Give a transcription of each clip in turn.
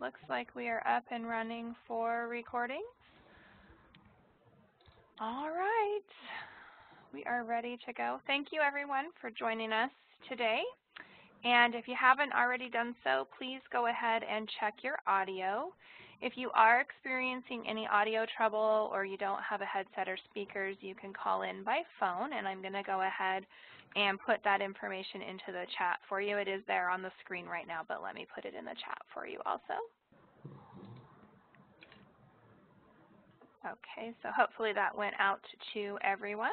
looks like we are up and running for recordings. All right, we are ready to go. Thank you everyone for joining us today. And if you haven't already done so, please go ahead and check your audio. If you are experiencing any audio trouble or you don't have a headset or speakers, you can call in by phone, and I'm going to go ahead and put that information into the chat for you. It is there on the screen right now, but let me put it in the chat for you also. Okay, so hopefully that went out to everyone.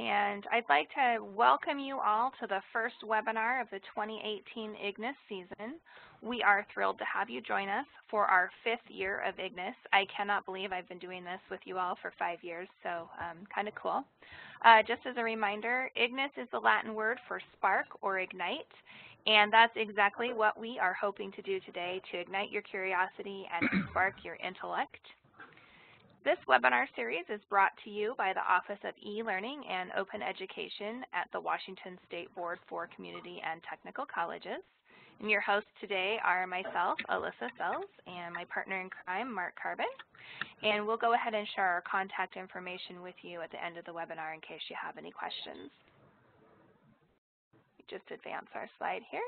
And I'd like to welcome you all to the first webinar of the 2018 IGNIS season. We are thrilled to have you join us for our fifth year of IGNIS. I cannot believe I've been doing this with you all for five years, so um, kind of cool. Uh, just as a reminder, IGNIS is the Latin word for spark or ignite, and that's exactly what we are hoping to do today to ignite your curiosity and spark your intellect. This webinar series is brought to you by the Office of E-Learning and Open Education at the Washington State Board for Community and Technical Colleges. And your hosts today are myself, Alissa Sells, and my partner in crime, Mark Carbon. And we'll go ahead and share our contact information with you at the end of the webinar in case you have any questions. Just advance our slide here.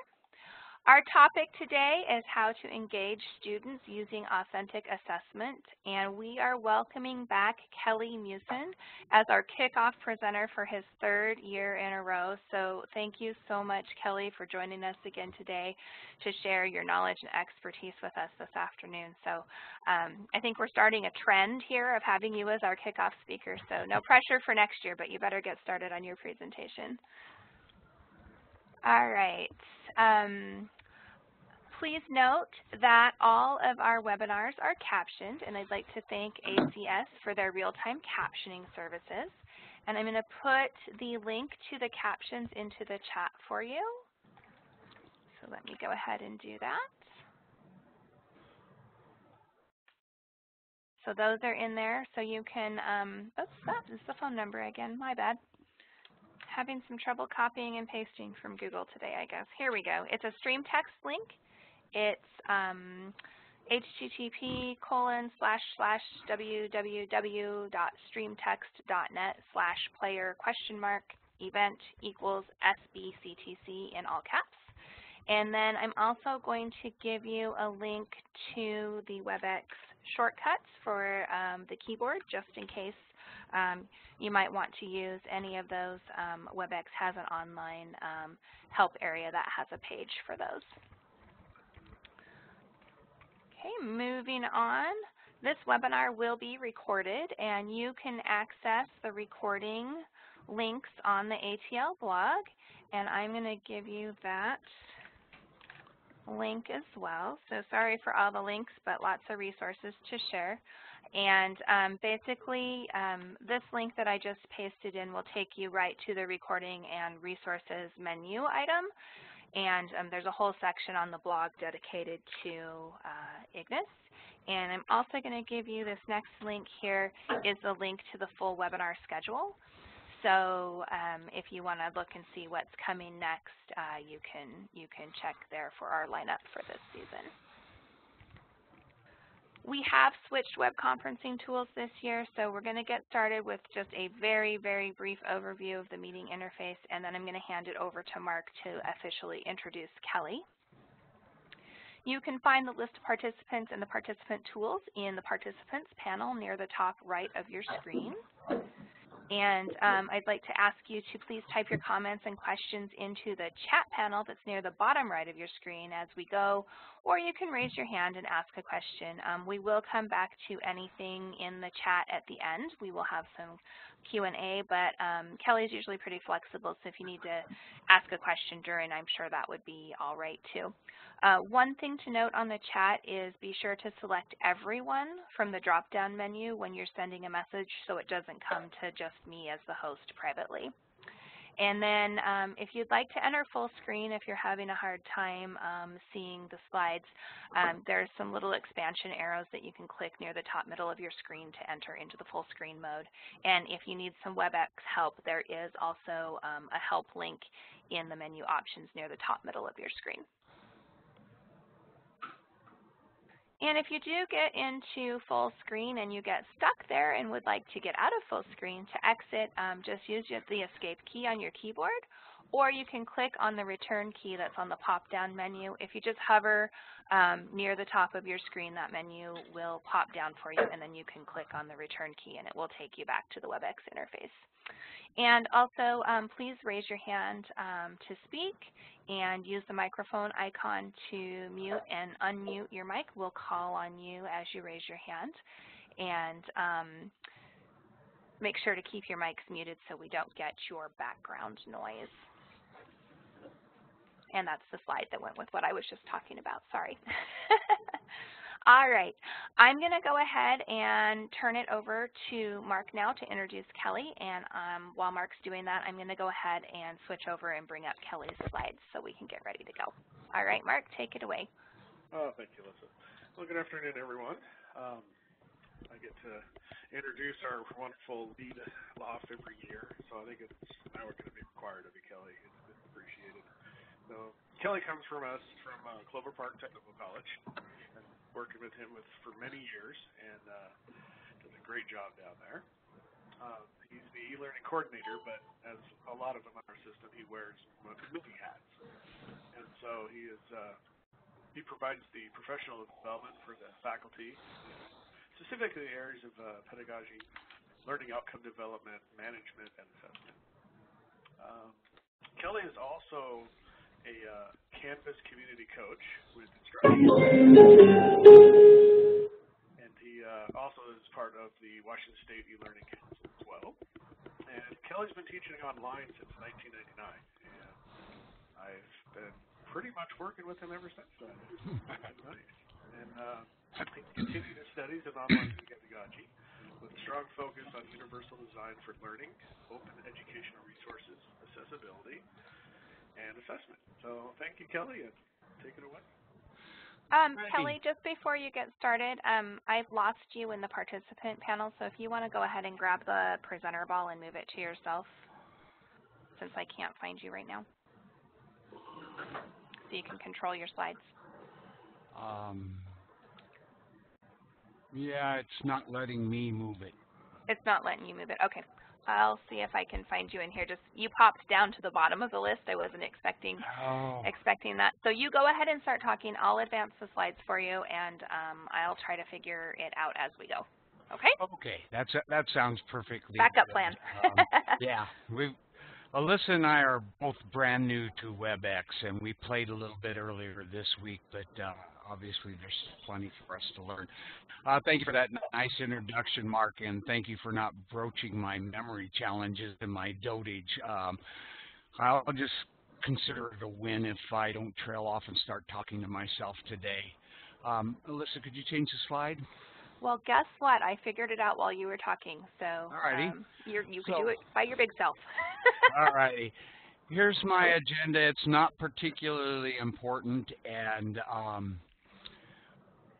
Our topic today is how to engage students using authentic assessment, and we are welcoming back Kelley Meeusen as our kickoff presenter for his third year in a row. So thank you so much, Kelley, for joining us again today to share your knowledge and expertise with us this afternoon. So um, I think we're starting a trend here of having you as our kickoff speaker, so no pressure for next year, but you better get started on your presentation. All right. Um, please note that all of our webinars are captioned, and I'd like to thank ACS for their real-time captioning services. And I'm going to put the link to the captions into the chat for you. So let me go ahead and do that. So those are in there, so you can, um, oops, that is the phone number again, my bad having some trouble copying and pasting from Google today, I guess. Here we go. It's a stream text link. It's um, http colon slash slash www.streamtext.net slash player question mark event equals SBCTC in all caps. And then I'm also going to give you a link to the WebEx shortcuts for um, the keyboard just in case um, you might want to use any of those. Um, WebEx has an online um, help area that has a page for those. Okay, moving on. This webinar will be recorded, and you can access the recording links on the ATL blog, and I'm going to give you that link as well. So sorry for all the links, but lots of resources to share. And um, basically, um, this link that I just pasted in will take you right to the recording and resources menu item. And um, there's a whole section on the blog dedicated to uh, IGNIS. And I'm also going to give you this next link here is the link to the full webinar schedule. So um, if you want to look and see what's coming next, uh, you can you can check there for our lineup for this season. We have switched web conferencing tools this year, so we're going to get started with just a very, very brief overview of the meeting interface, and then I'm going to hand it over to Mark to officially introduce Kelley. You can find the list of participants and the participant tools in the participants panel near the top right of your screen. And um, I'd like to ask you to please type your comments and questions into the chat panel that's near the bottom right of your screen as we go, or you can raise your hand and ask a question. Um, we will come back to anything in the chat at the end. We will have some Q&A, but um, Kelley's usually pretty flexible, so if you need to ask a question during, I'm sure that would be all right too. Uh, one thing to note on the chat is be sure to select everyone from the drop-down menu when you're sending a message so it doesn't come to just me as the host privately. And then um, if you'd like to enter full screen, if you're having a hard time um, seeing the slides, um, there's some little expansion arrows that you can click near the top middle of your screen to enter into the full screen mode. And if you need some WebEx help, there is also um, a help link in the menu options near the top middle of your screen. And if you do get into full screen and you get stuck there and would like to get out of full screen to exit, um, just use the escape key on your keyboard or you can click on the return key that's on the pop-down menu. If you just hover um, near the top of your screen, that menu will pop down for you, and then you can click on the return key, and it will take you back to the WebEx interface. And also, um, please raise your hand um, to speak and use the microphone icon to mute and unmute your mic. We'll call on you as you raise your hand. And um, make sure to keep your mics muted so we don't get your background noise. And that's the slide that went with what I was just talking about. Sorry. All right. I'm going to go ahead and turn it over to Mark now to introduce Kelley. And um, while Mark's doing that, I'm going to go ahead and switch over and bring up Kelley's slides so we can get ready to go. All right, Mark, take it away. Oh, thank you, Lisa. Well, good afternoon, everyone. Um, I get to introduce our wonderful lead off every year, so I think it's now we're going to be required of you, Kelley. It's been appreciated. So Kelly comes from us from uh, Clover Park Technical College. And working with him with for many years and uh, does a great job down there. Um, he's the e-learning coordinator, but as a lot of them in our system, he wears many hats. And so he is uh, he provides the professional development for the faculty, specifically the areas of uh, pedagogy, learning outcome development, management, and assessment. Um, Kelley is also a uh, Canvas community coach with instruction. And he uh, also is part of the Washington State e-learning council as well. And Kelley's been teaching online since 1999. And I've been pretty much working with him ever since then. nice. And uh, he continued his studies in online pedagogy with a strong focus on universal design for learning, open educational resources, accessibility, and assessment. So thank you, Kelley, and take it away. Um, Kelley, just before you get started, um, I've lost you in the participant panel, so if you want to go ahead and grab the presenter ball and move it to yourself, since I can't find you right now, so you can control your slides. Um, yeah, it's not letting me move it. It's not letting you move it. Okay. I'll see if I can find you in here. Just you popped down to the bottom of the list. I wasn't expecting oh. expecting that. So you go ahead and start talking. I'll advance the slides for you, and um, I'll try to figure it out as we go. Okay? Okay, that's that sounds perfectly. Backup good. plan. um, yeah, we Alissa and I are both brand new to WebEx, and we played a little bit earlier this week, but uh, obviously there's plenty for us to learn. Uh, thank you for that nice introduction, Mark, and thank you for not broaching my memory challenges and my dotage. Um, I'll just consider it a win if I don't trail off and start talking to myself today. Um, Alissa, could you change the slide? Well, guess what? I figured it out while you were talking, so um, you can so, do it by your big self. all righty. Here's my agenda. It's not particularly important, and um,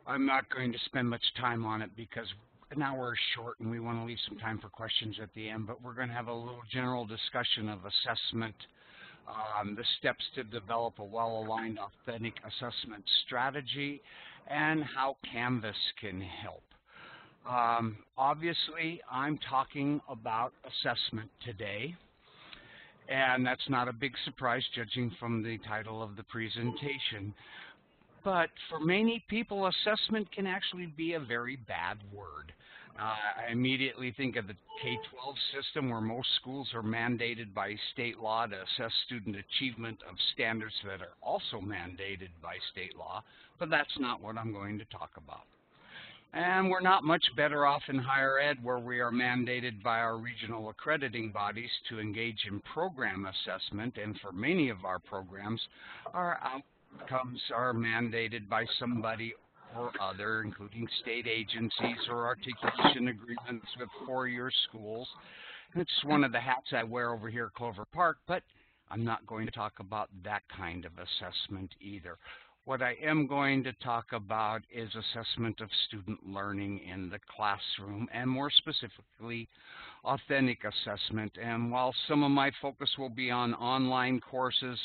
I'm not going to spend much time on it because an hour is short and we want to leave some time for questions at the end, but we're going to have a little general discussion of assessment, um, the steps to develop a well-aligned authentic assessment strategy, and how Canvas can help. Um, obviously, I'm talking about assessment today, and that's not a big surprise judging from the title of the presentation. But for many people, assessment can actually be a very bad word. Uh, I immediately think of the K-12 system where most schools are mandated by state law to assess student achievement of standards that are also mandated by state law, but that's not what I'm going to talk about. And we're not much better off in higher ed where we are mandated by our regional accrediting bodies to engage in program assessment, and for many of our programs, our outcomes are mandated by somebody or other, including state agencies or articulation agreements with four-year schools. It's one of the hats I wear over here at Clover Park, but I'm not going to talk about that kind of assessment either. What I am going to talk about is assessment of student learning in the classroom, and more specifically, authentic assessment. And while some of my focus will be on online courses,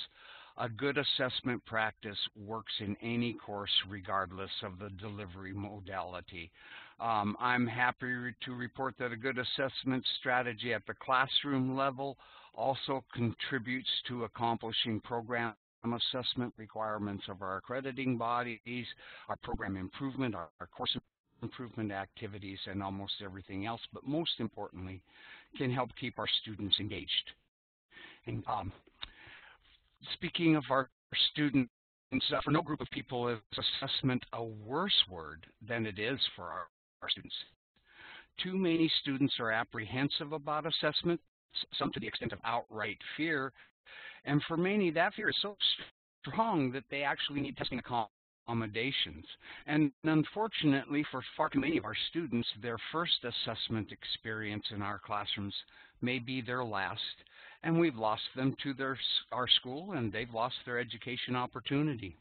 a good assessment practice works in any course regardless of the delivery modality. Um, I'm happy to report that a good assessment strategy at the classroom level also contributes to accomplishing program assessment requirements of our accrediting bodies, our program improvement, our, our course improvement activities, and almost everything else, but most importantly, can help keep our students engaged. And um, speaking of our students, for no group of people is assessment a worse word than it is for our, our students. Too many students are apprehensive about assessment, some to the extent of outright fear, and for many that fear is so strong that they actually need testing accommodations. And unfortunately for far too many of our students, their first assessment experience in our classrooms may be their last, and we've lost them to their, our school and they've lost their education opportunity.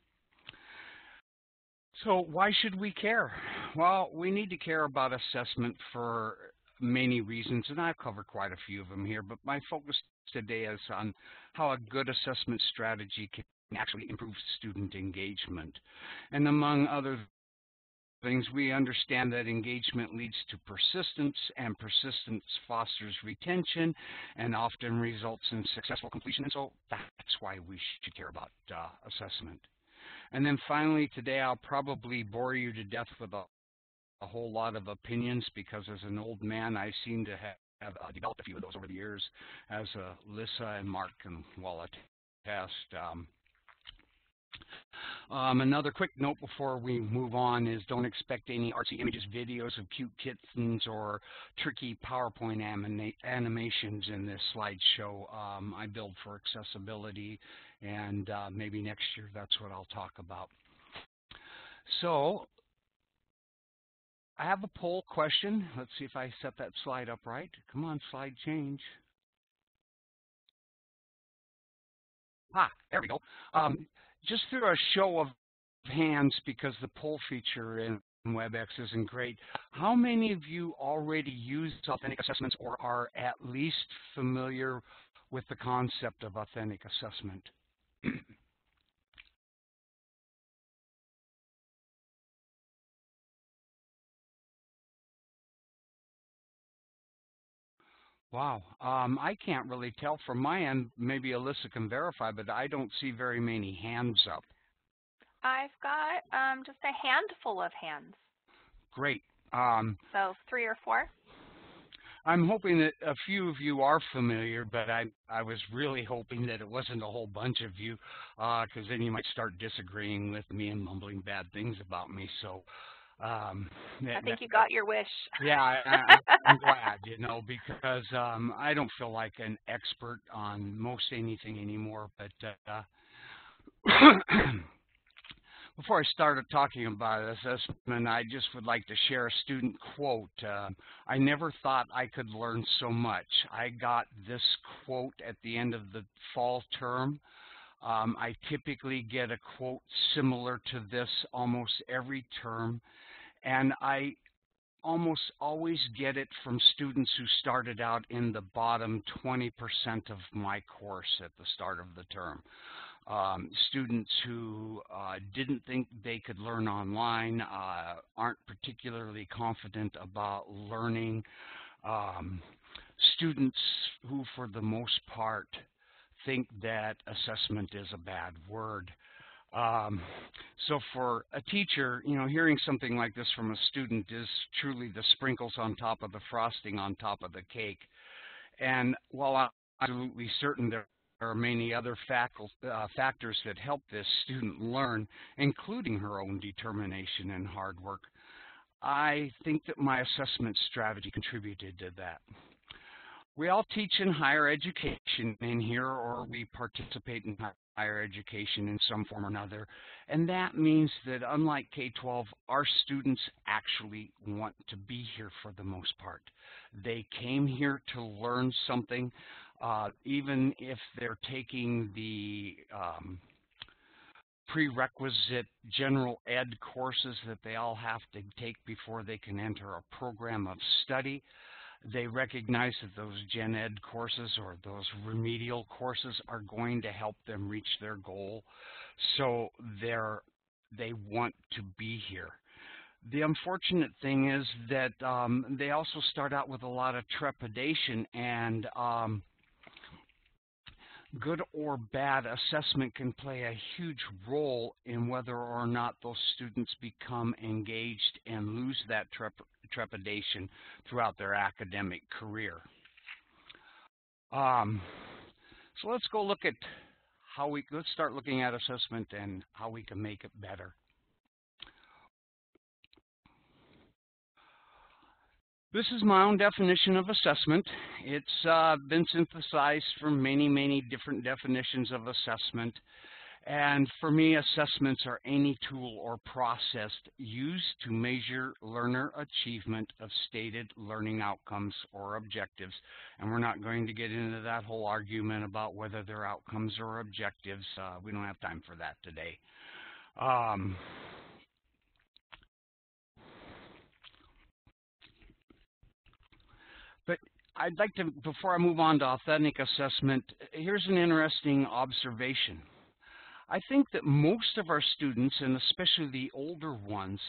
So why should we care? Well, we need to care about assessment for many reasons, and I've covered quite a few of them here, but my focus today is on how a good assessment strategy can actually improve student engagement. And among other things, we understand that engagement leads to persistence, and persistence fosters retention and often results in successful completion. And so that's why we should care about uh, assessment. And then finally, today I'll probably bore you to death with a, a whole lot of opinions because as an old man, I seem to have, have uh, developed a few of those over the years, as uh, Lissa and Mark and well attest. Um, um, another quick note before we move on is don't expect any artsy images, videos of cute kittens, or tricky PowerPoint animations in this slideshow. Um, I build for accessibility, and uh, maybe next year that's what I'll talk about. So I have a poll question. Let's see if I set that slide up right. Come on, slide change. Ah, there we go. Um, just through a show of hands, because the poll feature in WebEx isn't great, how many of you already use authentic assessments or are at least familiar with the concept of authentic assessment? Wow. Um, I can't really tell from my end. Maybe Alissa can verify, but I don't see very many hands up. I've got um, just a handful of hands. Great. Um, so three or four? I'm hoping that a few of you are familiar, but I I was really hoping that it wasn't a whole bunch of you, because uh, then you might start disagreeing with me and mumbling bad things about me. So um, I think you got your wish. Yeah, I, am glad, you know, because um, I don't feel like an expert on most anything anymore. But uh, before I started talking about this assessment, I just would like to share a student quote. Uh, I never thought I could learn so much. I got this quote at the end of the fall term. Um, I typically get a quote similar to this almost every term. And I almost always get it from students who started out in the bottom 20% of my course at the start of the term. Um, students who uh, didn't think they could learn online, uh, aren't particularly confident about learning, um, students who for the most part think that assessment is a bad word. Um, so for a teacher, you know, hearing something like this from a student is truly the sprinkles on top of the frosting on top of the cake. And while I'm absolutely certain there are many other uh, factors that help this student learn, including her own determination and hard work, I think that my assessment strategy contributed to that. We all teach in higher education in here, or we participate in higher education in some form or another. And that means that unlike K-12, our students actually want to be here for the most part. They came here to learn something, uh, even if they're taking the um, prerequisite general ed courses that they all have to take before they can enter a program of study. They recognize that those gen ed courses or those remedial courses are going to help them reach their goal. So they're, they want to be here. The unfortunate thing is that um, they also start out with a lot of trepidation and um, good or bad assessment can play a huge role in whether or not those students become engaged and lose that trep trepidation throughout their academic career. Um, so let's go look at how we, let's start looking at assessment and how we can make it better. This is my own definition of assessment. It's uh, been synthesized from many, many different definitions of assessment. And for me, assessments are any tool or process used to measure learner achievement of stated learning outcomes or objectives. And we're not going to get into that whole argument about whether they're outcomes or objectives. Uh, we don't have time for that today. Um, but I'd like to, before I move on to authentic assessment, here's an interesting observation. I think that most of our students, and especially the older ones,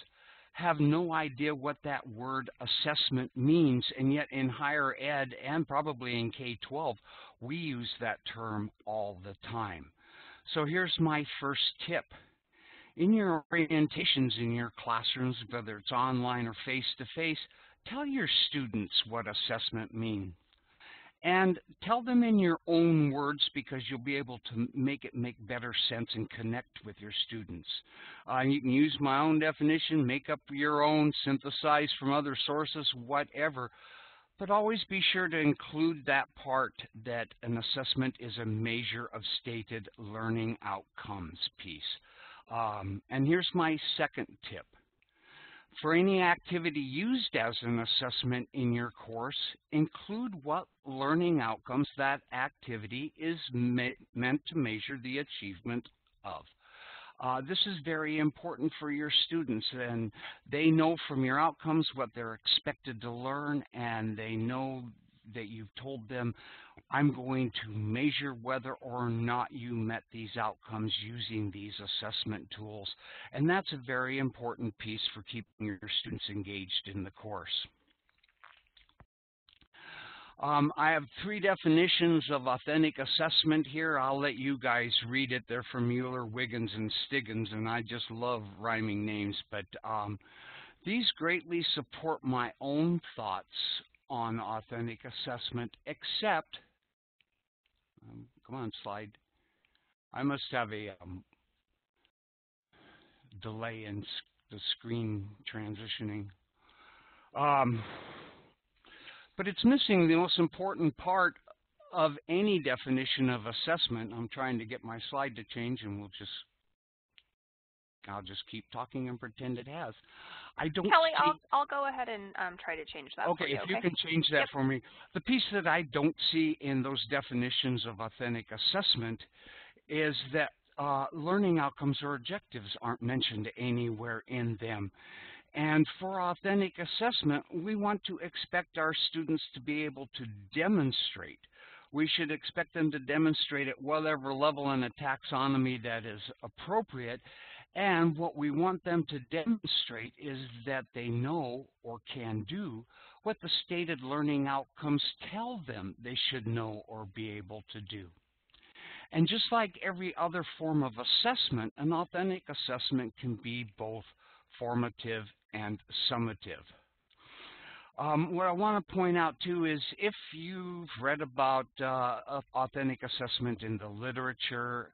have no idea what that word assessment means, and yet in higher ed and probably in K-12, we use that term all the time. So here's my first tip. In your orientations in your classrooms, whether it's online or face-to-face, -face, Tell your students what assessment means. And tell them in your own words because you'll be able to make it make better sense and connect with your students. Uh, you can use my own definition, make up your own, synthesize from other sources, whatever. But always be sure to include that part that an assessment is a measure of stated learning outcomes piece. Um, and here's my second tip. For any activity used as an assessment in your course, include what learning outcomes that activity is me meant to measure the achievement of. Uh, this is very important for your students and they know from your outcomes what they're expected to learn and they know that you've told them I'm going to measure whether or not you met these outcomes using these assessment tools. And that's a very important piece for keeping your students engaged in the course. Um, I have three definitions of authentic assessment here. I'll let you guys read it. They're from Mueller, Wiggins, and Stiggins, and I just love rhyming names. But um, these greatly support my own thoughts on authentic assessment, except um, come on, slide. I must have a um, delay in the screen transitioning. Um, but it's missing the most important part of any definition of assessment. I'm trying to get my slide to change and we'll just, I'll just keep talking and pretend it has. I don't Kelley, I'll, I'll go ahead and um, try to change that okay, you, if okay? you can change that yep. for me. The piece that I don't see in those definitions of authentic assessment is that uh, learning outcomes or objectives aren't mentioned anywhere in them. And for authentic assessment, we want to expect our students to be able to demonstrate. We should expect them to demonstrate at whatever level in a taxonomy that is appropriate and what we want them to demonstrate is that they know or can do what the stated learning outcomes tell them they should know or be able to do. And just like every other form of assessment, an authentic assessment can be both formative and summative. Um, what I want to point out too is if you've read about uh, authentic assessment in the literature,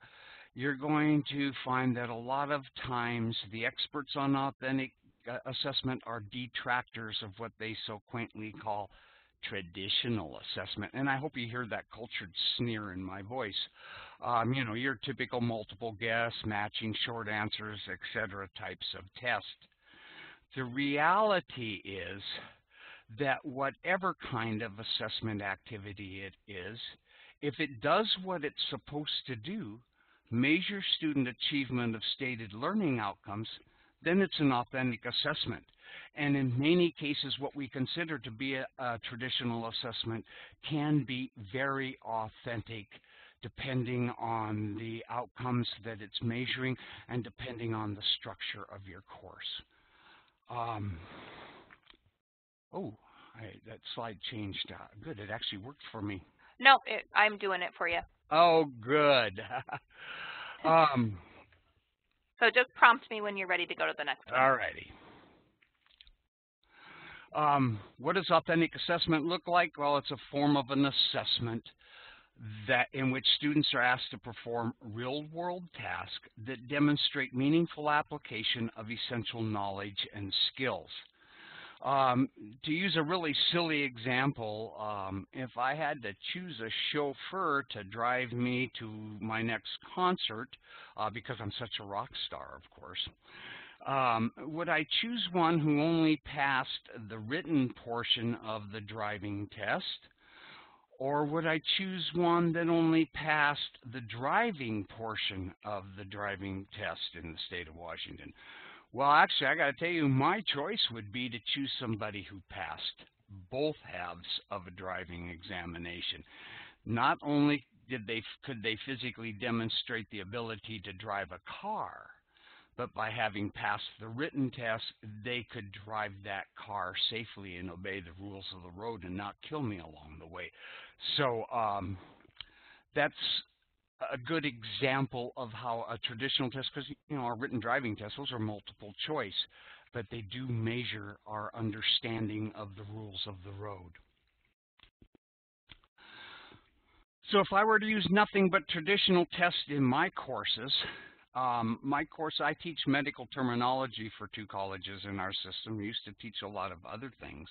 you're going to find that a lot of times the experts on authentic uh, assessment are detractors of what they so quaintly call traditional assessment. And I hope you hear that cultured sneer in my voice. Um, you know, your typical multiple guess, matching short answers, etc. types of test. The reality is that whatever kind of assessment activity it is, if it does what it's supposed to do, measure student achievement of stated learning outcomes, then it's an authentic assessment. And in many cases, what we consider to be a, a traditional assessment can be very authentic depending on the outcomes that it's measuring and depending on the structure of your course. Um, oh, I, that slide changed. Uh, good, it actually worked for me. No, it, I'm doing it for you. Oh, good. um, so just prompt me when you're ready to go to the next one. All righty. Um, what does authentic assessment look like? Well, it's a form of an assessment that in which students are asked to perform real-world tasks that demonstrate meaningful application of essential knowledge and skills. Um, to use a really silly example, um, if I had to choose a chauffeur to drive me to my next concert, uh, because I'm such a rock star, of course, um, would I choose one who only passed the written portion of the driving test? Or would I choose one that only passed the driving portion of the driving test in the state of Washington? Well, actually, I got to tell you, my choice would be to choose somebody who passed both halves of a driving examination. Not only did they could they physically demonstrate the ability to drive a car, but by having passed the written test, they could drive that car safely and obey the rules of the road and not kill me along the way. So um, that's a good example of how a traditional test, because you know our written driving tests, those are multiple choice, but they do measure our understanding of the rules of the road. So if I were to use nothing but traditional tests in my courses, um, my course, I teach medical terminology for two colleges in our system. We used to teach a lot of other things.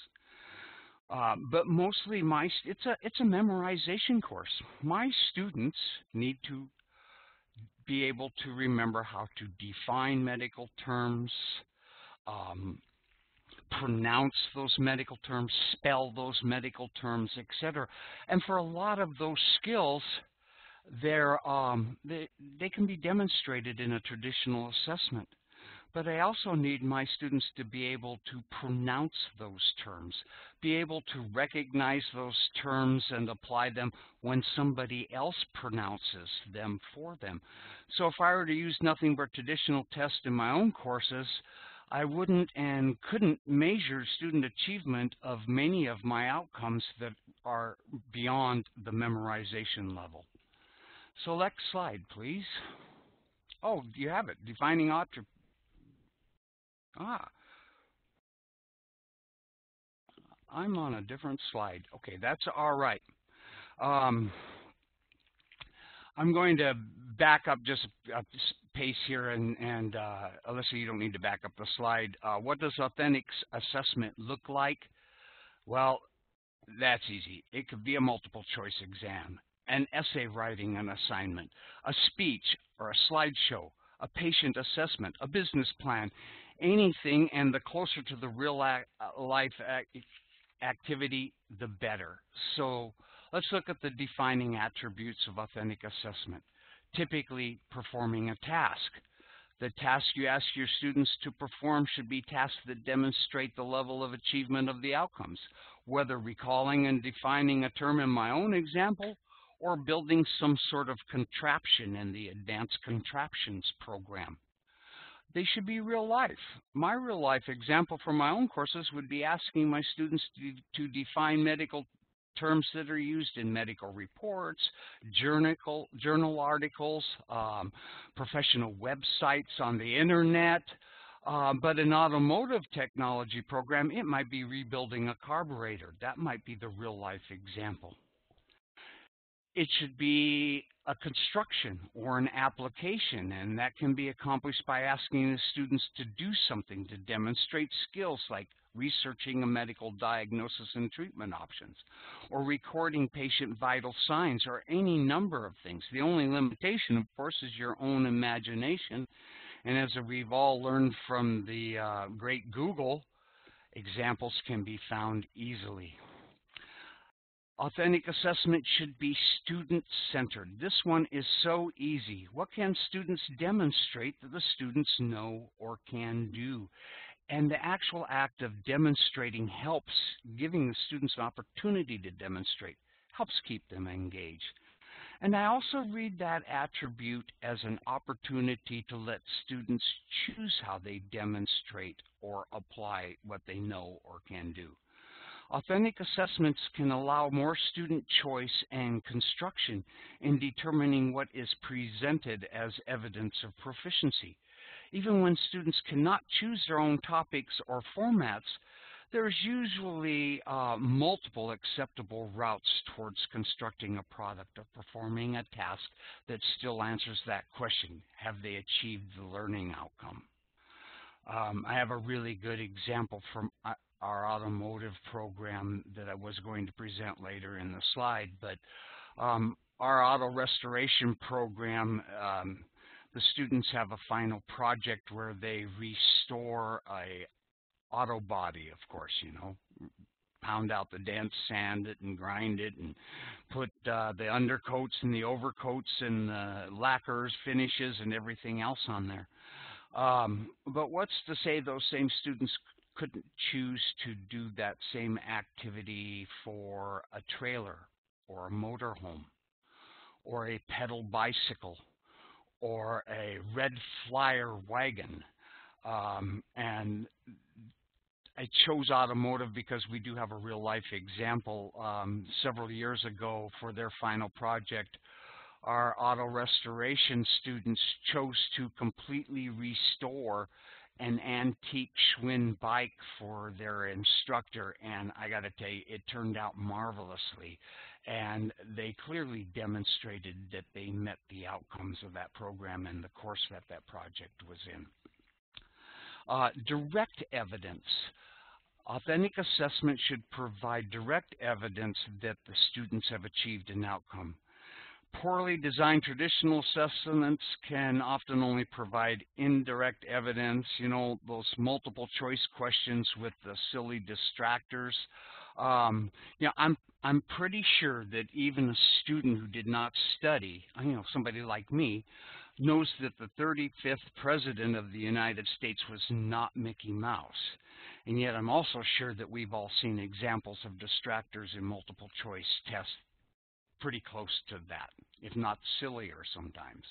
Uh, but mostly my it's a it's a memorization course. My students need to be able to remember how to define medical terms, um, pronounce those medical terms, spell those medical terms, etc. And for a lot of those skills, they're, um, they, they can be demonstrated in a traditional assessment. But I also need my students to be able to pronounce those terms, be able to recognize those terms and apply them when somebody else pronounces them for them. So if I were to use nothing but traditional tests in my own courses, I wouldn't and couldn't measure student achievement of many of my outcomes that are beyond the memorization level. So next slide, please. Oh, you have it. Defining attributes. Ah. I'm on a different slide. Okay, that's all right. Um, I'm going to back up just a pace here, and, and uh, Alissa, you don't need to back up the slide. Uh, what does authentic assessment look like? Well, that's easy. It could be a multiple choice exam, an essay writing an assignment, a speech or a slideshow, a patient assessment, a business plan, anything, and the closer to the real uh, life activity, the better. So let's look at the defining attributes of authentic assessment. Typically, performing a task. The task you ask your students to perform should be tasks that demonstrate the level of achievement of the outcomes, whether recalling and defining a term in my own example or building some sort of contraption in the advanced contraptions program they should be real life. My real life example for my own courses would be asking my students to, to define medical terms that are used in medical reports, journal, journal articles, um, professional websites on the internet. Uh, but an automotive technology program, it might be rebuilding a carburetor. That might be the real life example. It should be a construction or an application, and that can be accomplished by asking the students to do something to demonstrate skills like researching a medical diagnosis and treatment options, or recording patient vital signs, or any number of things. The only limitation, of course, is your own imagination. And as we've all learned from the uh, great Google, examples can be found easily. Authentic assessment should be student-centered. This one is so easy. What can students demonstrate that the students know or can do? And the actual act of demonstrating helps, giving the students an opportunity to demonstrate, helps keep them engaged. And I also read that attribute as an opportunity to let students choose how they demonstrate or apply what they know or can do. Authentic assessments can allow more student choice and construction in determining what is presented as evidence of proficiency. Even when students cannot choose their own topics or formats, there's usually uh, multiple acceptable routes towards constructing a product or performing a task that still answers that question. Have they achieved the learning outcome? Um, I have a really good example from uh, our automotive program that I was going to present later in the slide, but um, our auto restoration program, um, the students have a final project where they restore a auto body, of course, you know, pound out the dents, sand it, and grind it, and put uh, the undercoats and the overcoats and the lacquers, finishes, and everything else on there. Um, but what's to say those same students couldn't choose to do that same activity for a trailer or a motorhome or a pedal bicycle or a red flyer wagon. Um, and I chose automotive because we do have a real life example. Um, several years ago for their final project, our auto restoration students chose to completely restore an antique Schwinn bike for their instructor, and I got to tell you, it turned out marvelously. And they clearly demonstrated that they met the outcomes of that program and the course that that project was in. Uh, direct evidence. Authentic assessment should provide direct evidence that the students have achieved an outcome. Poorly designed traditional assessments can often only provide indirect evidence, you know, those multiple choice questions with the silly distractors. Um, you know, I'm I'm pretty sure that even a student who did not study, you know, somebody like me, knows that the 35th president of the United States was not Mickey Mouse. And yet I'm also sure that we've all seen examples of distractors in multiple choice tests pretty close to that, if not sillier sometimes.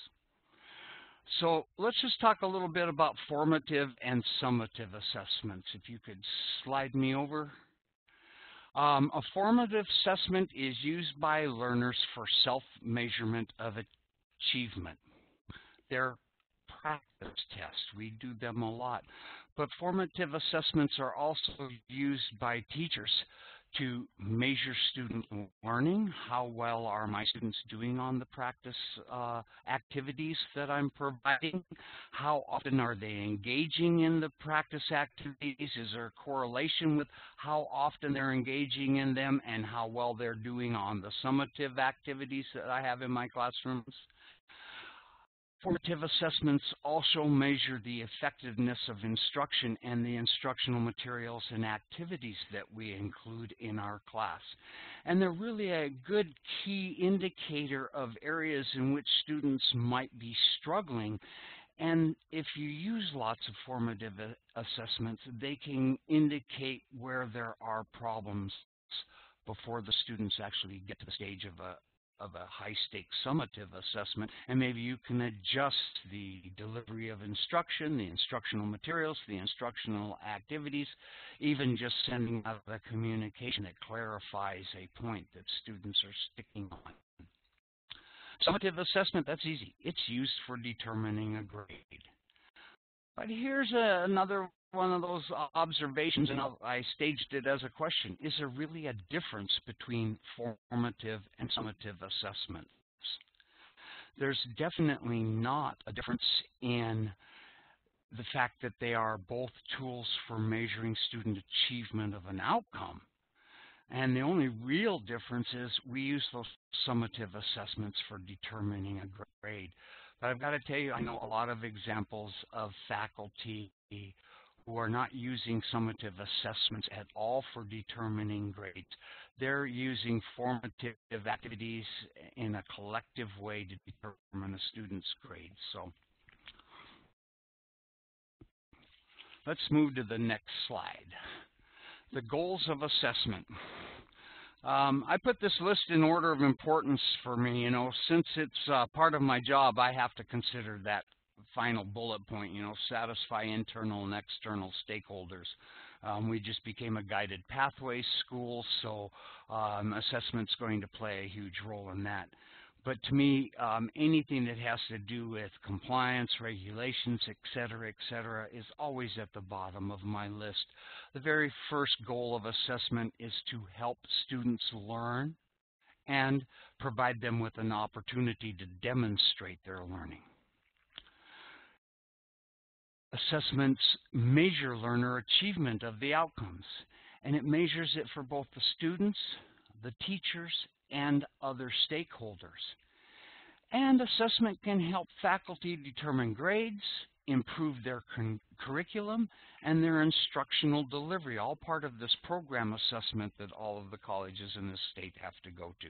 So let's just talk a little bit about formative and summative assessments. If you could slide me over. Um, a formative assessment is used by learners for self-measurement of achievement. They're practice tests. We do them a lot. But formative assessments are also used by teachers to measure student learning. How well are my students doing on the practice uh, activities that I'm providing? How often are they engaging in the practice activities? Is there a correlation with how often they're engaging in them and how well they're doing on the summative activities that I have in my classrooms? Formative assessments also measure the effectiveness of instruction and the instructional materials and activities that we include in our class. And they're really a good key indicator of areas in which students might be struggling. And if you use lots of formative assessments, they can indicate where there are problems before the students actually get to the stage of a, of a high-stakes summative assessment, and maybe you can adjust the delivery of instruction, the instructional materials, the instructional activities, even just sending out a communication that clarifies a point that students are sticking on. Summative assessment, that's easy. It's used for determining a grade. But here's a, another one of those observations, and I staged it as a question. Is there really a difference between formative and summative assessments? There's definitely not a difference in the fact that they are both tools for measuring student achievement of an outcome. And the only real difference is we use those summative assessments for determining a grade. But I've got to tell you, I know a lot of examples of faculty who are not using summative assessments at all for determining grades. They're using formative activities in a collective way to determine a student's grades. So let's move to the next slide. The goals of assessment. Um, I put this list in order of importance for me. You know, since it's uh, part of my job, I have to consider that final bullet point, you know, satisfy internal and external stakeholders. Um, we just became a guided pathways school, so um, assessment's going to play a huge role in that. But to me, um, anything that has to do with compliance, regulations, et cetera, et cetera, is always at the bottom of my list. The very first goal of assessment is to help students learn and provide them with an opportunity to demonstrate their learning. Assessments measure learner achievement of the outcomes, and it measures it for both the students, the teachers, and other stakeholders. And assessment can help faculty determine grades, improve their curriculum, and their instructional delivery, all part of this program assessment that all of the colleges in the state have to go to.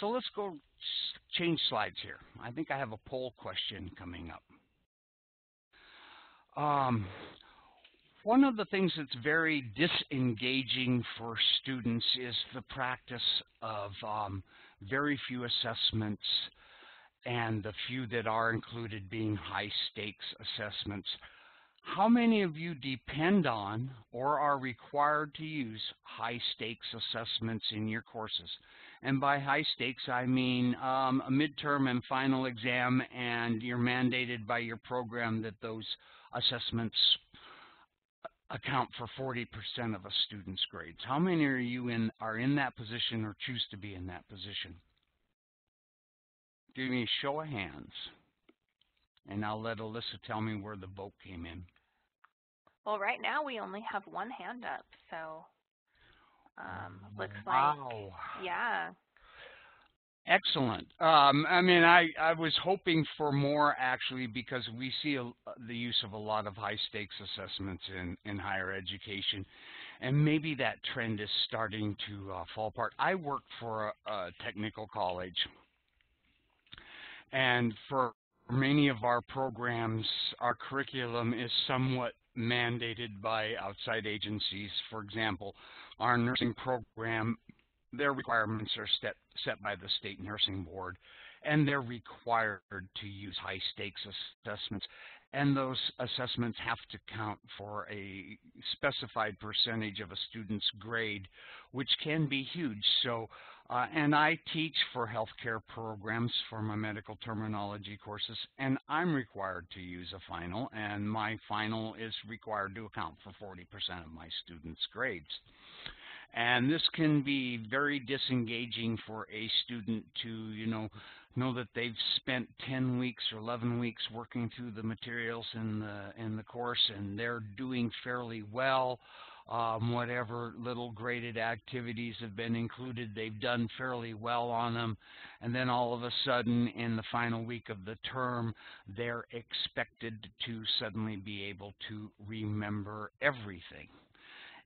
So let's go change slides here. I think I have a poll question coming up. Um, one of the things that's very disengaging for students is the practice of um, very few assessments and the few that are included being high stakes assessments. How many of you depend on or are required to use high stakes assessments in your courses? And by high stakes, I mean um, a midterm and final exam, and you're mandated by your program that those assessments account for 40% of a student's grades. How many are you in are in that position or choose to be in that position? Give me a show of hands. And I'll let Alissa tell me where the vote came in. Well, right now we only have one hand up, so um, looks wow. like yeah. Excellent. Um, I mean, I, I was hoping for more actually because we see a, the use of a lot of high stakes assessments in, in higher education. And maybe that trend is starting to uh, fall apart. I work for a, a technical college. And for many of our programs, our curriculum is somewhat mandated by outside agencies. For example, our nursing program, their requirements are set, set by the state nursing board, and they're required to use high stakes assessments. And those assessments have to count for a specified percentage of a student's grade, which can be huge. So uh, and I teach for healthcare programs for my medical terminology courses, and I'm required to use a final, and my final is required to account for 40% of my students' grades. And this can be very disengaging for a student to, you know, know that they've spent 10 weeks or 11 weeks working through the materials in the in the course, and they're doing fairly well um, whatever little graded activities have been included, they've done fairly well on them. And then all of a sudden, in the final week of the term, they're expected to suddenly be able to remember everything.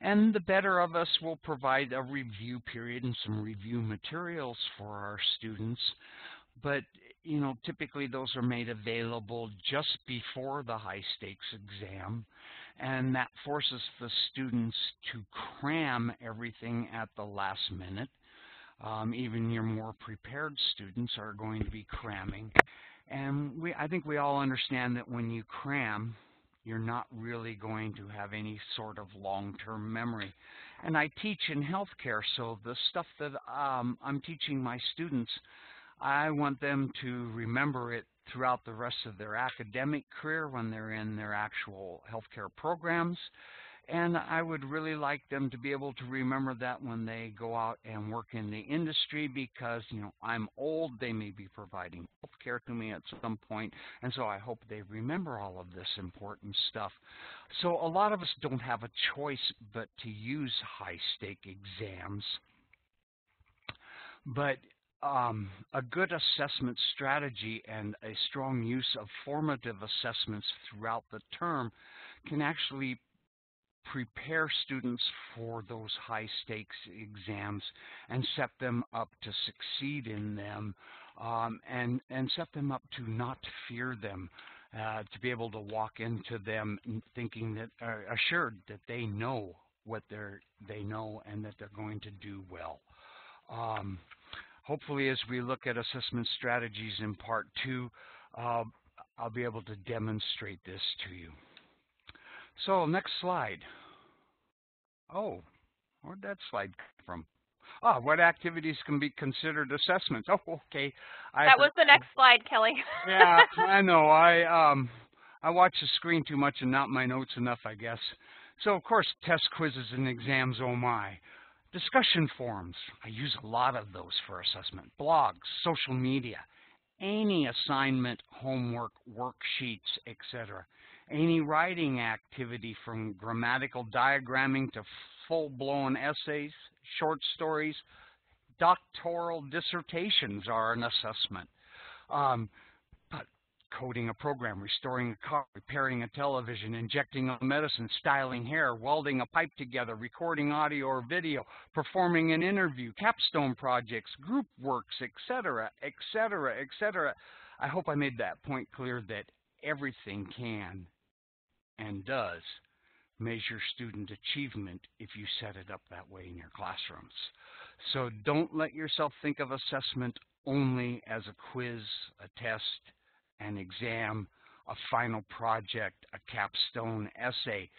And the better of us will provide a review period and some review materials for our students. But, you know, typically those are made available just before the high stakes exam and that forces the students to cram everything at the last minute. Um, even your more prepared students are going to be cramming. And we, I think we all understand that when you cram, you're not really going to have any sort of long-term memory. And I teach in healthcare, so the stuff that um, I'm teaching my students, I want them to remember it throughout the rest of their academic career when they're in their actual healthcare programs. And I would really like them to be able to remember that when they go out and work in the industry because, you know, I'm old, they may be providing healthcare to me at some point, and so I hope they remember all of this important stuff. So a lot of us don't have a choice but to use high stake exams. But um, a good assessment strategy and a strong use of formative assessments throughout the term can actually prepare students for those high stakes exams and set them up to succeed in them um, and, and set them up to not fear them, uh, to be able to walk into them thinking that, uh, assured that they know what they're, they know and that they're going to do well. Um, hopefully as we look at assessment strategies in part two, uh, I'll be able to demonstrate this to you. So next slide. Oh, where'd that slide come from? Ah, what activities can be considered assessments? Oh, okay. I that was the next slide, Kelley. yeah, I know. I um I watch the screen too much and not my notes enough, I guess. So of course, test quizzes and exams, oh my. Discussion forums, I use a lot of those for assessment. Blogs, social media, any assignment, homework, worksheets, etc. Any writing activity from grammatical diagramming to full-blown essays, short stories, doctoral dissertations are an assessment. Um, coding a program, restoring a car, repairing a television, injecting a medicine, styling hair, welding a pipe together, recording audio or video, performing an interview, capstone projects, group works, etc., etc., etc. I hope I made that point clear that everything can and does measure student achievement if you set it up that way in your classrooms. So don't let yourself think of assessment only as a quiz, a test, an exam, a final project, a capstone essay.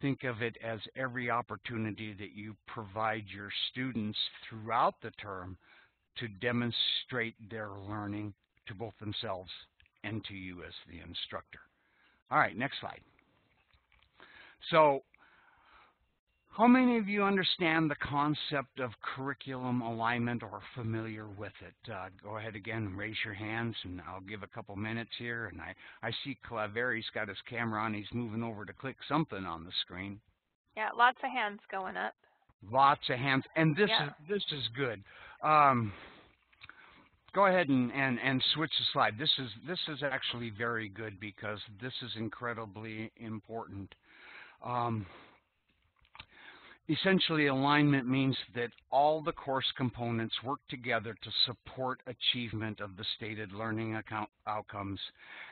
Think of it as every opportunity that you provide your students throughout the term to demonstrate their learning to both themselves and to you as the instructor. All right, next slide. So how many of you understand the concept of curriculum alignment or are familiar with it? Uh, go ahead again and raise your hands, and I'll give a couple minutes here. And I, I see Claveri's got his camera on. He's moving over to click something on the screen. Yeah, lots of hands going up. Lots of hands, and this yeah. is this is good. Um, go ahead and, and, and switch the slide. This is this is actually very good because this is incredibly important. Um, Essentially, alignment means that all the course components work together to support achievement of the stated learning account outcomes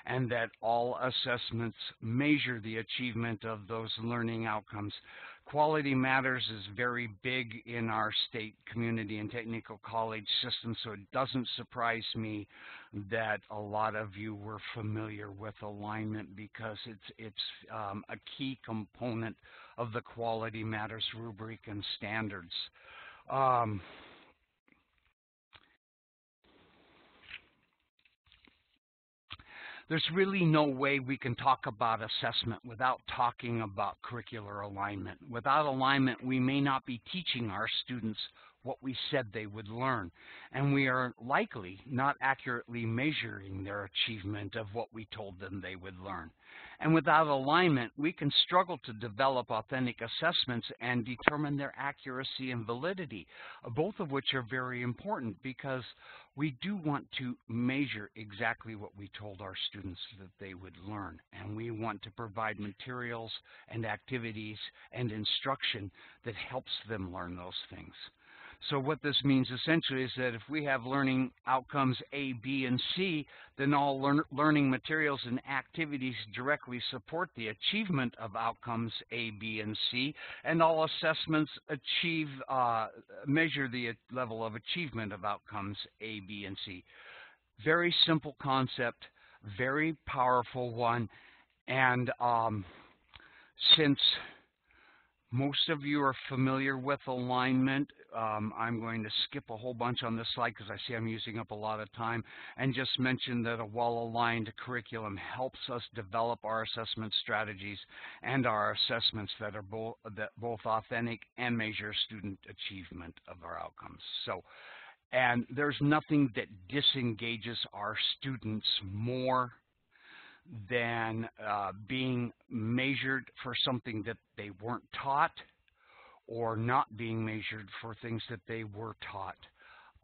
and that all assessments measure the achievement of those learning outcomes. Quality Matters is very big in our state community and technical college system, so it doesn't surprise me that a lot of you were familiar with alignment because it's, it's um, a key component of the Quality Matters rubric and standards. Um, there's really no way we can talk about assessment without talking about curricular alignment. Without alignment, we may not be teaching our students what we said they would learn. And we are likely not accurately measuring their achievement of what we told them they would learn. And without alignment, we can struggle to develop authentic assessments and determine their accuracy and validity, uh, both of which are very important because we do want to measure exactly what we told our students that they would learn. And we want to provide materials and activities and instruction that helps them learn those things. So what this means essentially is that if we have learning outcomes A, B, and C, then all learn learning materials and activities directly support the achievement of outcomes A, B, and C, and all assessments achieve uh, measure the level of achievement of outcomes A, B, and C. Very simple concept, very powerful one, and um, since most of you are familiar with alignment. Um, I'm going to skip a whole bunch on this slide because I see I'm using up a lot of time and just mention that a well-aligned curriculum helps us develop our assessment strategies and our assessments that are both that both authentic and measure student achievement of our outcomes. So, and there's nothing that disengages our students more than uh, being measured for something that they weren't taught or not being measured for things that they were taught.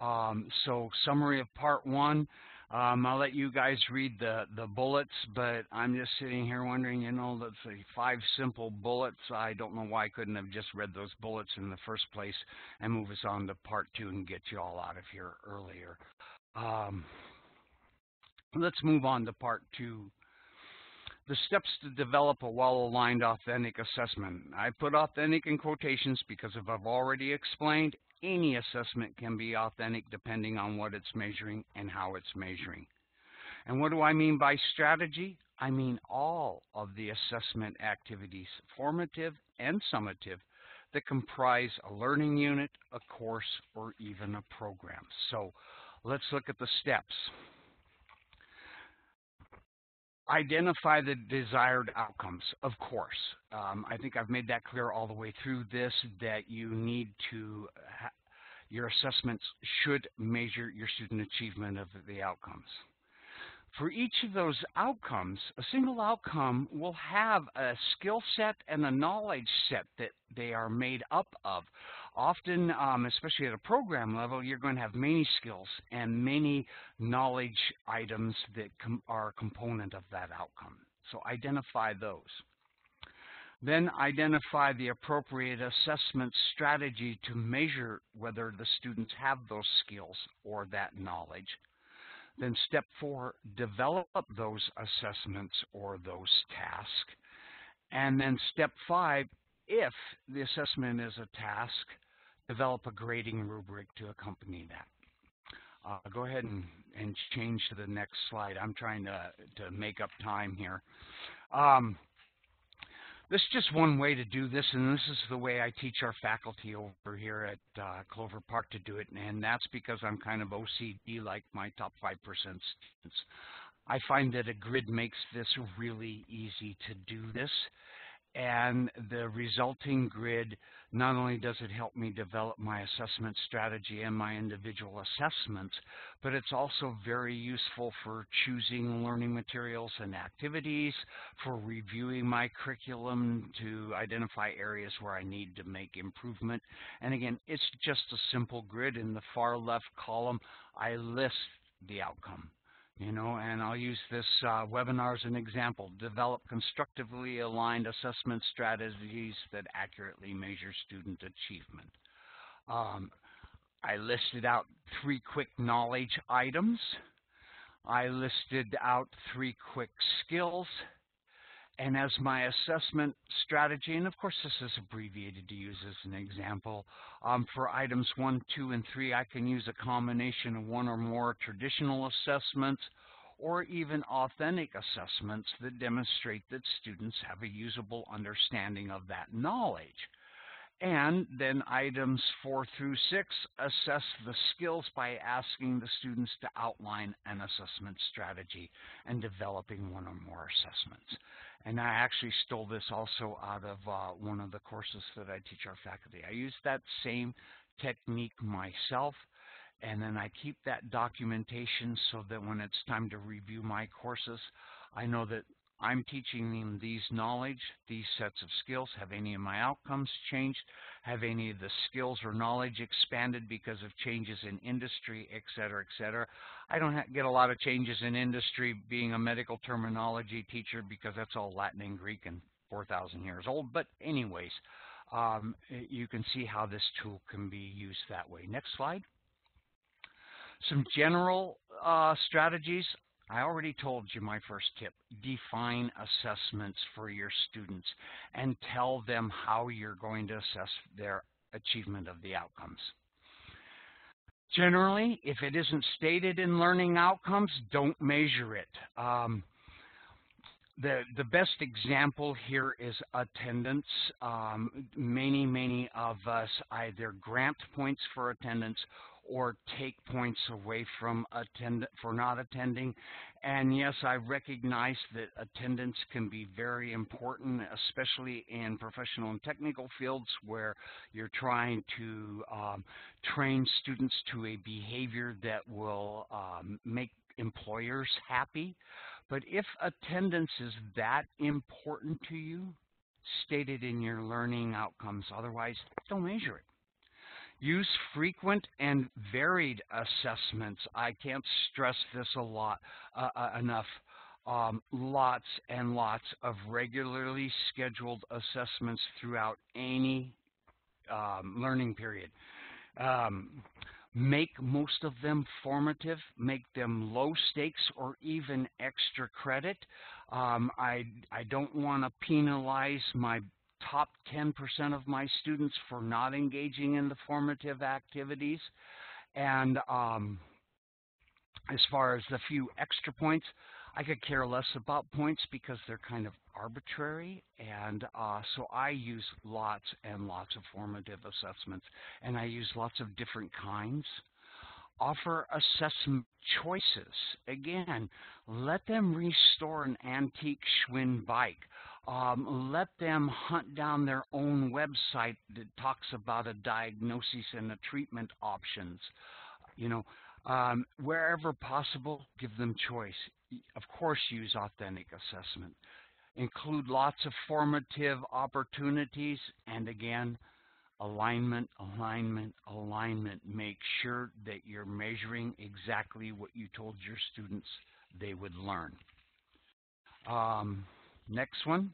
Um, so summary of part one, um, I'll let you guys read the, the bullets, but I'm just sitting here wondering, you know, that's the five simple bullets. I don't know why I couldn't have just read those bullets in the first place and move us on to part two and get you all out of here earlier. Um, let's move on to part two. The steps to develop a well-aligned authentic assessment. I put authentic in quotations because as I've already explained, any assessment can be authentic depending on what it's measuring and how it's measuring. And what do I mean by strategy? I mean all of the assessment activities, formative and summative, that comprise a learning unit, a course, or even a program. So let's look at the steps. Identify the desired outcomes, of course. Um, I think I've made that clear all the way through this, that you need to, your assessments should measure your student achievement of the outcomes. For each of those outcomes, a single outcome will have a skill set and a knowledge set that they are made up of. Often, um, especially at a program level, you're going to have many skills and many knowledge items that com are a component of that outcome. So identify those. Then identify the appropriate assessment strategy to measure whether the students have those skills or that knowledge. Then step four, develop those assessments or those tasks. And then step five, if the assessment is a task, develop a grading rubric to accompany that. Uh, go ahead and, and, change to the next slide. I'm trying to, to make up time here. Um, this is just one way to do this, and this is the way I teach our faculty over here at uh, Clover Park to do it, and that's because I'm kind of OCD like my top 5% students. I find that a grid makes this really easy to do this, and the resulting grid not only does it help me develop my assessment strategy and my individual assessments, but it's also very useful for choosing learning materials and activities, for reviewing my curriculum to identify areas where I need to make improvement. And again, it's just a simple grid. In the far left column, I list the outcome you know, and I'll use this uh, webinar as an example. Develop constructively aligned assessment strategies that accurately measure student achievement. Um, I listed out three quick knowledge items. I listed out three quick skills. And as my assessment strategy, and of course this is abbreviated to use as an example, um, for items one, two, and three, I can use a combination of one or more traditional assessments or even authentic assessments that demonstrate that students have a usable understanding of that knowledge. And then items four through six assess the skills by asking the students to outline an assessment strategy and developing one or more assessments. And I actually stole this also out of uh, one of the courses that I teach our faculty. I use that same technique myself, and then I keep that documentation so that when it's time to review my courses, I know that I'm teaching them these knowledge, these sets of skills. Have any of my outcomes changed? Have any of the skills or knowledge expanded because of changes in industry, et cetera, et cetera? I don't get a lot of changes in industry being a medical terminology teacher because that's all Latin and Greek and 4,000 years old. But anyways, um, you can see how this tool can be used that way. Next slide. Some general uh, strategies. I already told you my first tip. Define assessments for your students and tell them how you're going to assess their achievement of the outcomes. Generally, if it isn't stated in learning outcomes, don't measure it. Um, the, the best example here is attendance. Um, many, many of us either grant points for attendance or take points away from attend for not attending. And yes, I recognize that attendance can be very important, especially in professional and technical fields where you're trying to um, train students to a behavior that will um, make employers happy. But if attendance is that important to you, state it in your learning outcomes. Otherwise, don't measure it. Use frequent and varied assessments. I can't stress this a lot uh, uh, enough. Um, lots and lots of regularly scheduled assessments throughout any um, learning period. Um, make most of them formative, make them low stakes or even extra credit. Um, I, I don't want to penalize my top 10% of my students for not engaging in the formative activities. And um, as far as the few extra points, I could care less about points because they're kind of arbitrary. And uh, so I use lots and lots of formative assessments, and I use lots of different kinds. Offer assessment choices. Again, let them restore an antique Schwinn bike. Um, let them hunt down their own website that talks about a diagnosis and the treatment options. You know, um, wherever possible, give them choice. Of course, use authentic assessment. Include lots of formative opportunities, and again, alignment, alignment, alignment. Make sure that you're measuring exactly what you told your students they would learn. Um, next one,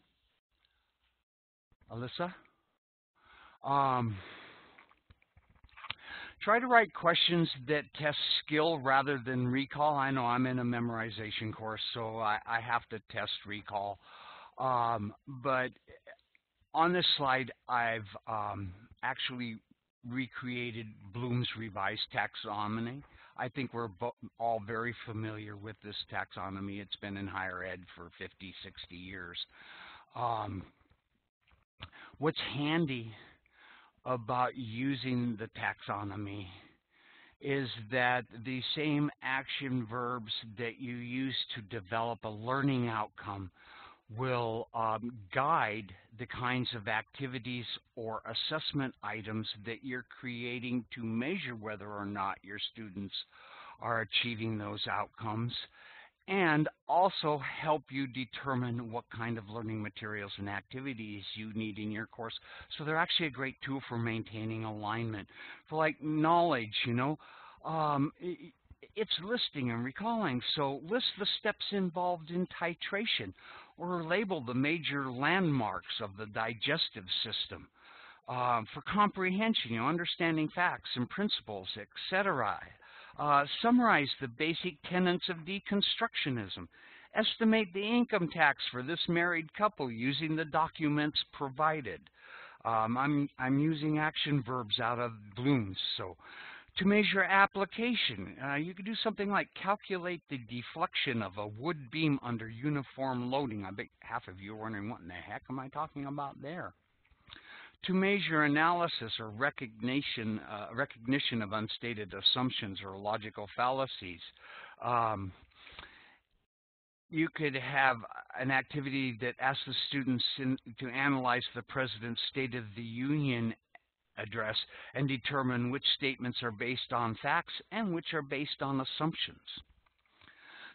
Alissa. Um, try to write questions that test skill rather than recall. I know I'm in a memorization course, so I, I have to test recall. Um, but on this slide, I've um, actually recreated Bloom's revised taxonomy. I think we're all very familiar with this taxonomy. It's been in higher ed for 50, 60 years. Um, what's handy about using the taxonomy is that the same action verbs that you use to develop a learning outcome will um, guide the kinds of activities or assessment items that you're creating to measure whether or not your students are achieving those outcomes and also help you determine what kind of learning materials and activities you need in your course. So they're actually a great tool for maintaining alignment. For like knowledge, you know, um, it's listing and recalling. So list the steps involved in titration or label the major landmarks of the digestive system. Uh, for comprehension, you know, understanding facts and principles, etc. Uh, summarize the basic tenets of deconstructionism. Estimate the income tax for this married couple using the documents provided. Um, I'm, I'm using action verbs out of Bloom's, so to measure application. Uh, you could do something like calculate the deflection of a wood beam under uniform loading. I bet half of you are wondering what in the heck am I talking about there? To measure analysis or recognition, uh, recognition of unstated assumptions or logical fallacies. Um, you could have an activity that asks the students in, to analyze the President's State of the Union address and determine which statements are based on facts and which are based on assumptions.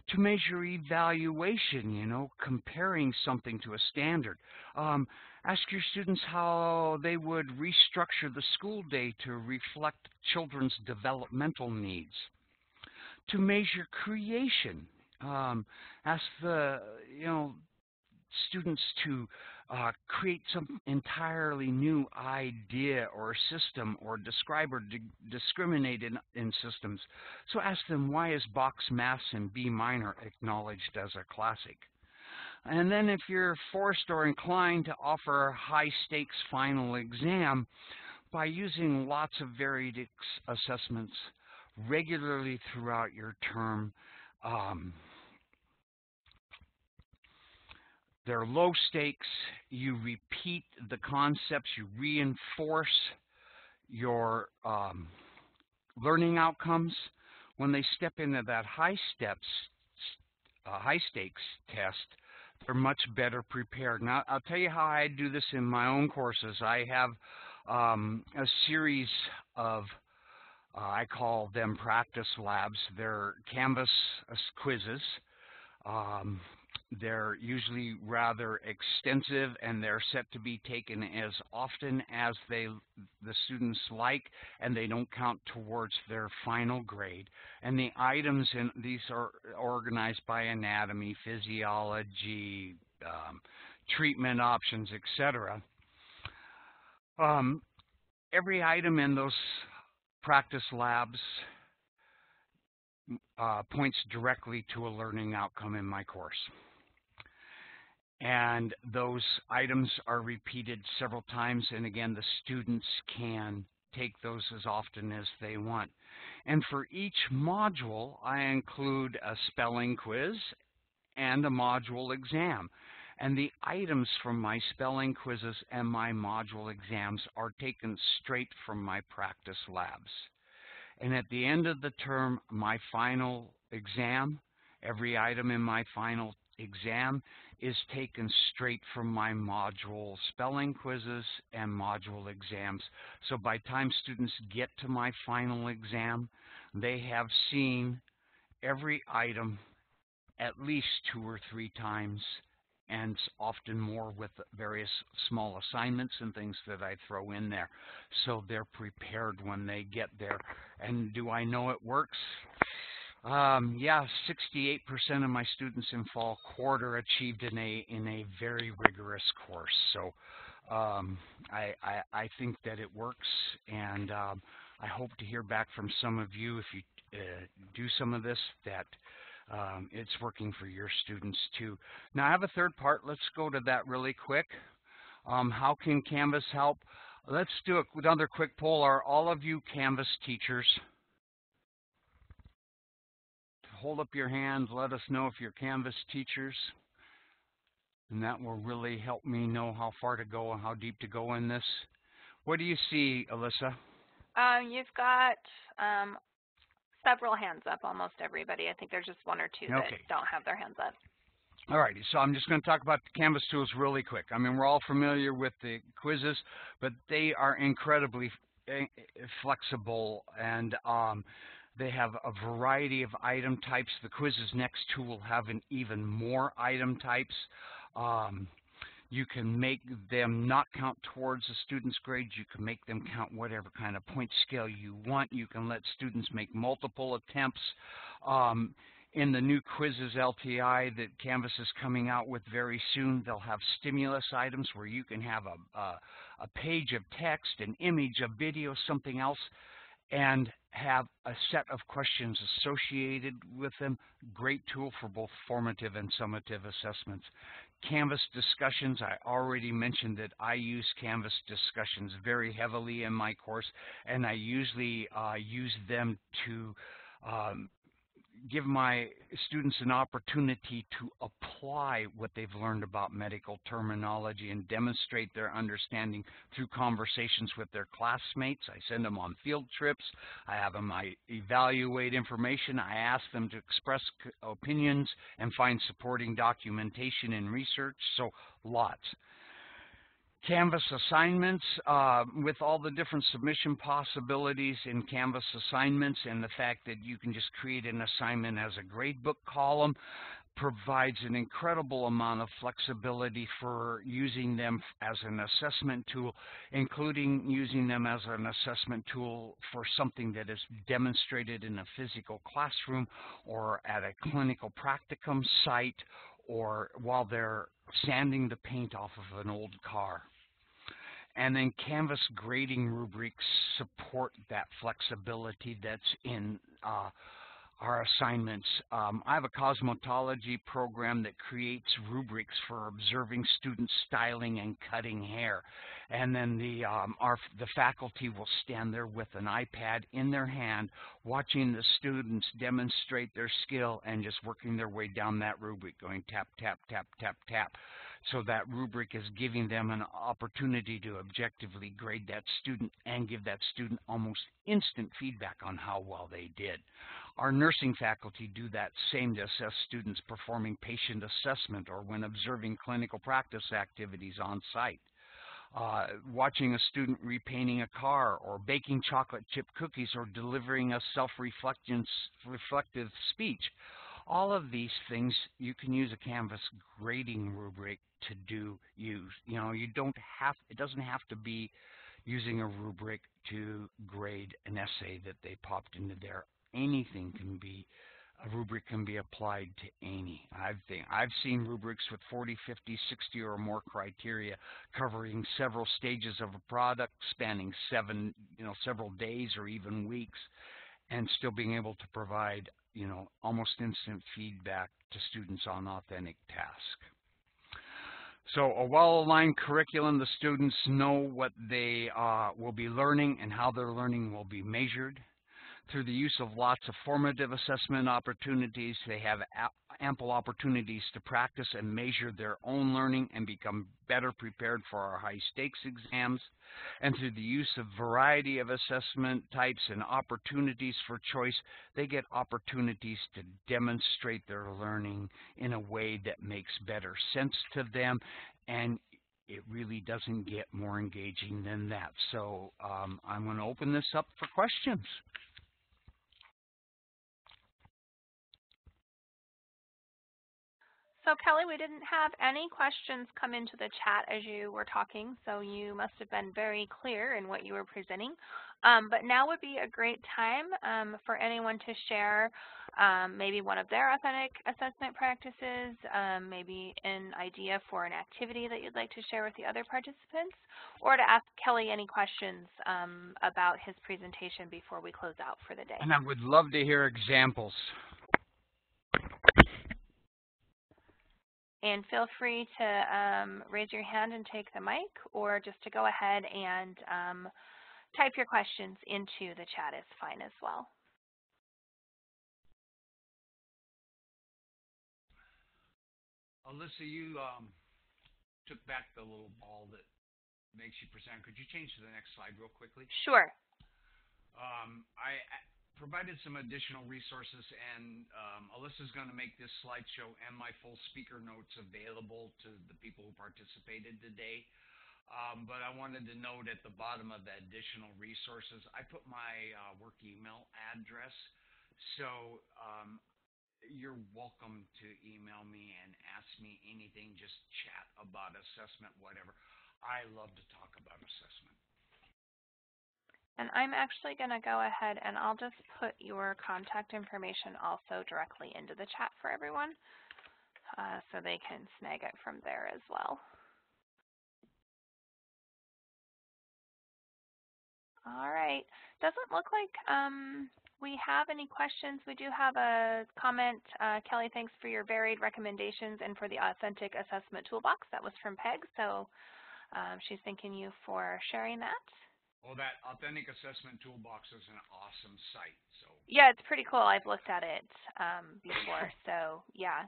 To measure evaluation, you know, comparing something to a standard. Um, ask your students how they would restructure the school day to reflect children's developmental needs. To measure creation, um, ask the, you know, students to uh, create some entirely new idea or system or describe or discriminate in, in systems. So ask them why is Bach's Mass in B minor acknowledged as a classic? And then if you're forced or inclined to offer a high stakes final exam by using lots of varied assessments regularly throughout your term, um, They're low stakes. You repeat the concepts. You reinforce your um, learning outcomes. When they step into that high steps, uh, high stakes test, they're much better prepared. Now, I'll tell you how I do this in my own courses. I have um, a series of, uh, I call them practice labs. They're Canvas quizzes. Um, they're usually rather extensive and they're set to be taken as often as they the students like and they don't count towards their final grade. And the items in these are organized by anatomy, physiology, um, treatment options, etc. Um, every item in those practice labs uh, points directly to a learning outcome in my course. And those items are repeated several times, and again, the students can take those as often as they want. And for each module, I include a spelling quiz and a module exam. And the items from my spelling quizzes and my module exams are taken straight from my practice labs. And at the end of the term, my final exam, every item in my final exam is taken straight from my module spelling quizzes and module exams. So by time students get to my final exam, they have seen every item at least two or three times and often more with various small assignments and things that I throw in there. So they're prepared when they get there. And do I know it works? Um, yeah, 68% of my students in fall quarter achieved in a in a very rigorous course. So um, I, I, I think that it works, and um, I hope to hear back from some of you if you uh, do some of this that um, it's working for your students too. Now I have a third part. Let's go to that really quick. Um, how can Canvas help? Let's do another quick poll. Are all of you Canvas teachers? Hold up your hands. Let us know if you're Canvas teachers. And that will really help me know how far to go and how deep to go in this. What do you see, Alissa? Um, you've got um, several hands up, almost everybody. I think there's just one or two okay. that don't have their hands up. All righty, so I'm just going to talk about the Canvas tools really quick. I mean, we're all familiar with the quizzes, but they are incredibly eh, flexible and um, they have a variety of item types. The quizzes next tool will have an even more item types. Um, you can make them not count towards a student's grades. You can make them count whatever kind of point scale you want. You can let students make multiple attempts. Um, in the new quizzes LTI that Canvas is coming out with very soon, they'll have stimulus items where you can have a, a, a page of text, an image, a video, something else, and have a set of questions associated with them. Great tool for both formative and summative assessments. Canvas discussions, I already mentioned that I use Canvas discussions very heavily in my course, and I usually uh, use them to um, give my students an opportunity to apply what they've learned about medical terminology and demonstrate their understanding through conversations with their classmates. I send them on field trips. I have them I evaluate information. I ask them to express opinions and find supporting documentation and research. So lots. Canvas assignments uh, with all the different submission possibilities in Canvas assignments and the fact that you can just create an assignment as a gradebook column provides an incredible amount of flexibility for using them as an assessment tool, including using them as an assessment tool for something that is demonstrated in a physical classroom or at a clinical practicum site or while they're sanding the paint off of an old car. And then Canvas grading rubrics support that flexibility that's in uh, our assignments. Um, I have a cosmetology program that creates rubrics for observing students styling and cutting hair. And then the, um, our, the faculty will stand there with an iPad in their hand, watching the students demonstrate their skill and just working their way down that rubric, going tap, tap, tap, tap, tap. So that rubric is giving them an opportunity to objectively grade that student and give that student almost instant feedback on how well they did. Our nursing faculty do that same to assess students performing patient assessment or when observing clinical practice activities on site. Uh, watching a student repainting a car or baking chocolate chip cookies or delivering a self-reflective speech all of these things you can use a Canvas grading rubric to do use. You know, you don't have, it doesn't have to be using a rubric to grade an essay that they popped into there. Anything can be a rubric can be applied to any. I've think, I've seen rubrics with 40, 50, 60 or more criteria covering several stages of a product spanning seven, you know, several days or even weeks and still being able to provide, you know, almost instant feedback to students on authentic task. So a well-aligned curriculum, the students know what they uh, will be learning and how their learning will be measured through the use of lots of formative assessment opportunities. They have ample opportunities to practice and measure their own learning and become better prepared for our high stakes exams. And through the use of variety of assessment types and opportunities for choice, they get opportunities to demonstrate their learning in a way that makes better sense to them and it really doesn't get more engaging than that. So um, I'm going to open this up for questions. So Kelley, we didn't have any questions come into the chat as you were talking, so you must have been very clear in what you were presenting. Um, but now would be a great time um, for anyone to share um, maybe one of their authentic assessment practices, um, maybe an idea for an activity that you'd like to share with the other participants, or to ask Kelley any questions um, about his presentation before we close out for the day. And I would love to hear examples. And feel free to um, raise your hand and take the mic, or just to go ahead and um, type your questions into the chat is fine as well. Alissa, you um, took back the little ball that makes you present. Could you change to the next slide real quickly? Sure. Um, I, provided some additional resources, and um, Alissa's going to make this slideshow and my full speaker notes available to the people who participated today. Um, but I wanted to note at the bottom of the additional resources, I put my uh, work email address. So um, you're welcome to email me and ask me anything, just chat about assessment, whatever. I love to talk about assessment. And I'm actually going to go ahead and I'll just put your contact information also directly into the chat for everyone uh, so they can snag it from there as well. All right. Doesn't look like um, we have any questions. We do have a comment. Uh, Kelley, thanks for your varied recommendations and for the authentic assessment toolbox. That was from Peg, so um, she's thanking you for sharing that. Well, that Authentic Assessment Toolbox is an awesome site. So Yeah, it's pretty cool. I've looked at it um, before, so yeah.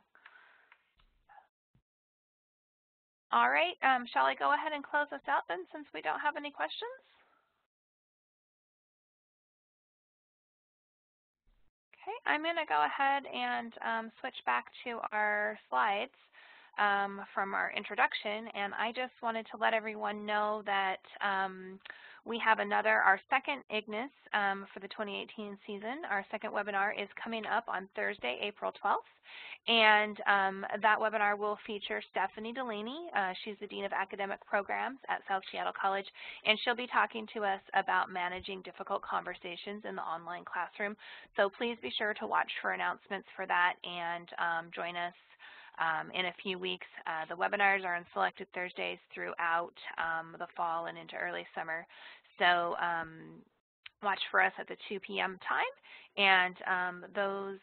All right, um, shall I go ahead and close this out then since we don't have any questions? Okay, I'm going to go ahead and um, switch back to our slides um, from our introduction, and I just wanted to let everyone know that um, we have another, our second IGNIS um, for the 2018 season. Our second webinar is coming up on Thursday, April 12th. And um, that webinar will feature Stephanie Delaney. Uh, she's the Dean of Academic Programs at South Seattle College. And she'll be talking to us about managing difficult conversations in the online classroom. So please be sure to watch for announcements for that and um, join us um, in a few weeks. Uh, the webinars are on selected Thursdays throughout um, the fall and into early summer. So um, watch for us at the 2 p.m. time. And um, those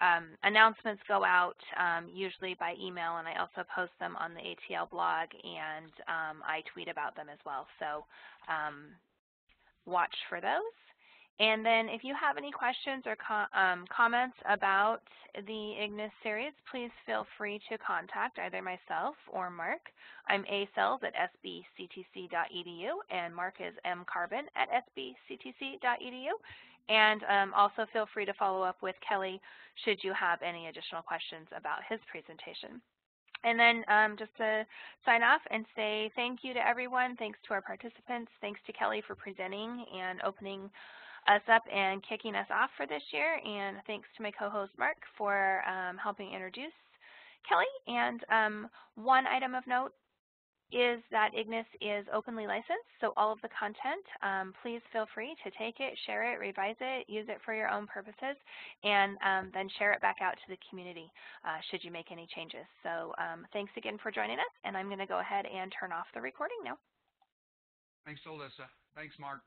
um, announcements go out um, usually by email, and I also post them on the ATL blog, and I tweet about them as well. So watch for those. And then if you have any questions or um, comments about the IGNIS series, please feel free to contact either myself or Mark. I'm asells at sbctc.edu, and Mark is mcarbon at sbctc.edu. And um, also feel free to follow up with Kelley should you have any additional questions about his presentation. And then um, just to sign off and say thank you to everyone. Thanks to our participants. Thanks to Kelley for presenting and opening us up and kicking us off for this year. And thanks to my co-host Mark for um, helping introduce Kelley. And um, one item of note is that IGNIS is openly licensed, so all of the content, um, please feel free to take it, share it, revise it, use it for your own purposes, and um, then share it back out to the community uh, should you make any changes. So um, thanks again for joining us, and I'm going to go ahead and turn off the recording now. Thanks, Alissa. Thanks, Mark.